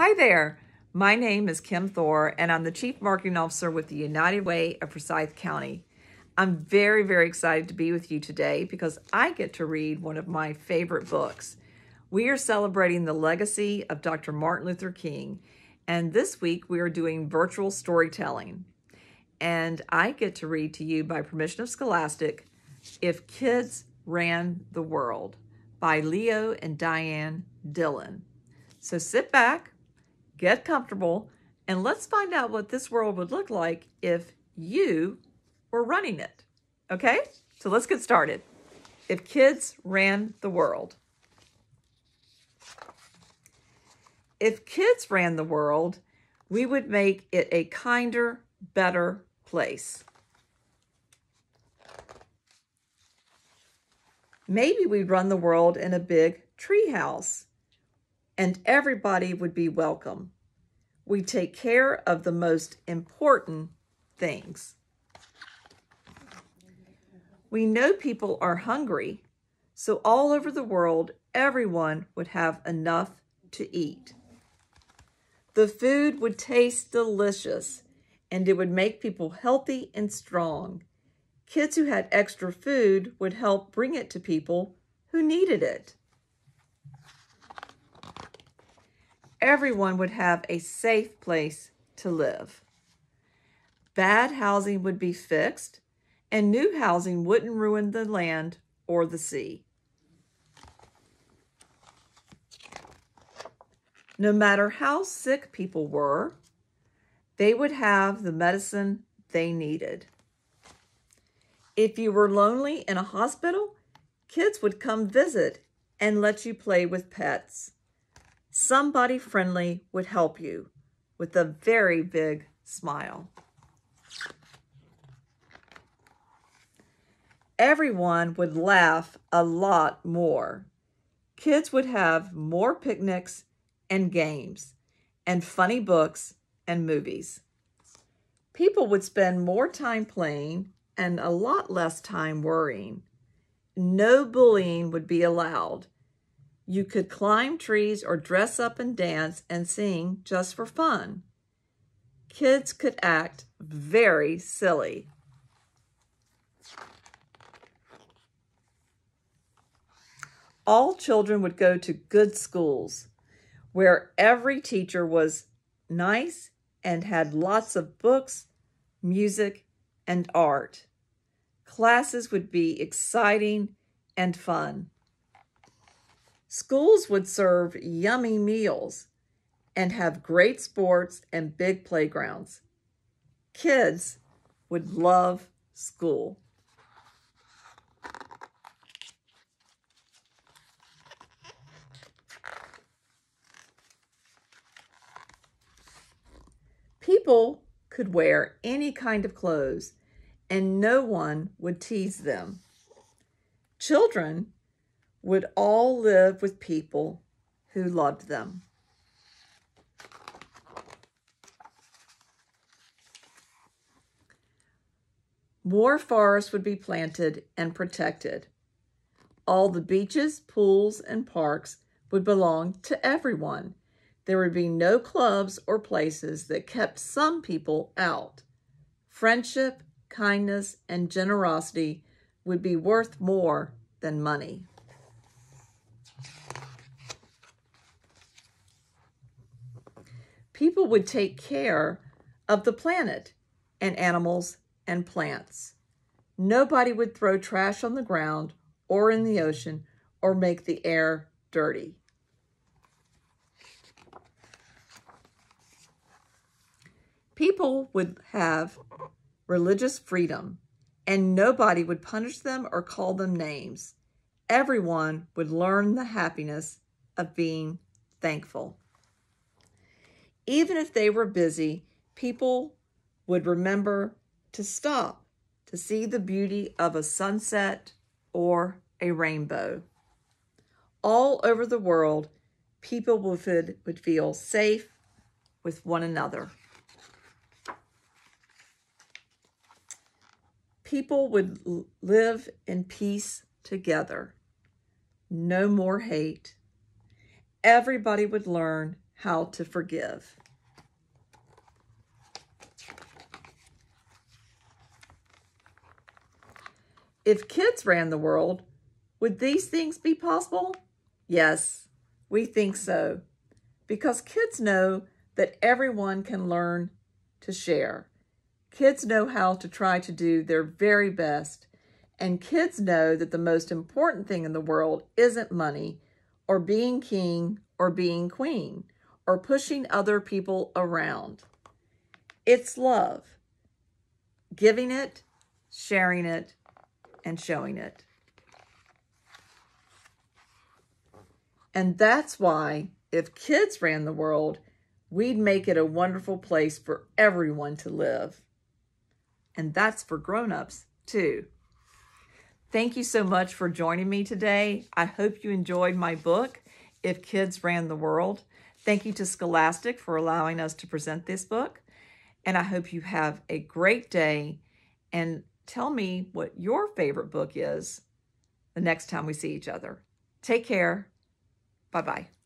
Hi there. My name is Kim Thor, and I'm the Chief Marketing Officer with the United Way of Forsyth County. I'm very, very excited to be with you today because I get to read one of my favorite books. We are celebrating the legacy of Dr. Martin Luther King, and this week we are doing virtual storytelling. And I get to read to you, by permission of Scholastic, If Kids Ran the World by Leo and Diane Dillon. So sit back, get comfortable, and let's find out what this world would look like if you were running it. Okay? So let's get started. If kids ran the world. If kids ran the world, we would make it a kinder, better place. Maybe we'd run the world in a big treehouse and everybody would be welcome. We take care of the most important things. We know people are hungry, so all over the world, everyone would have enough to eat. The food would taste delicious and it would make people healthy and strong. Kids who had extra food would help bring it to people who needed it. Everyone would have a safe place to live. Bad housing would be fixed, and new housing wouldn't ruin the land or the sea. No matter how sick people were, they would have the medicine they needed. If you were lonely in a hospital, kids would come visit and let you play with pets. Somebody friendly would help you with a very big smile. Everyone would laugh a lot more. Kids would have more picnics and games and funny books and movies. People would spend more time playing and a lot less time worrying. No bullying would be allowed you could climb trees or dress up and dance and sing just for fun. Kids could act very silly. All children would go to good schools where every teacher was nice and had lots of books, music, and art. Classes would be exciting and fun. Schools would serve yummy meals and have great sports and big playgrounds. Kids would love school. People could wear any kind of clothes and no one would tease them. Children would all live with people who loved them. More forests would be planted and protected. All the beaches, pools, and parks would belong to everyone. There would be no clubs or places that kept some people out. Friendship, kindness, and generosity would be worth more than money. People would take care of the planet and animals and plants. Nobody would throw trash on the ground or in the ocean or make the air dirty. People would have religious freedom and nobody would punish them or call them names. Everyone would learn the happiness of being thankful. Even if they were busy, people would remember to stop to see the beauty of a sunset or a rainbow. All over the world, people would, would feel safe with one another. People would live in peace together. No more hate. Everybody would learn how to forgive. If kids ran the world, would these things be possible? Yes, we think so. Because kids know that everyone can learn to share. Kids know how to try to do their very best. And kids know that the most important thing in the world isn't money or being king or being queen or pushing other people around. It's love. Giving it, sharing it, and showing it. And that's why, if kids ran the world, we'd make it a wonderful place for everyone to live. And that's for grown-ups, too. Thank you so much for joining me today. I hope you enjoyed my book, If Kids Ran the World. Thank you to Scholastic for allowing us to present this book. And I hope you have a great day and tell me what your favorite book is the next time we see each other. Take care. Bye bye.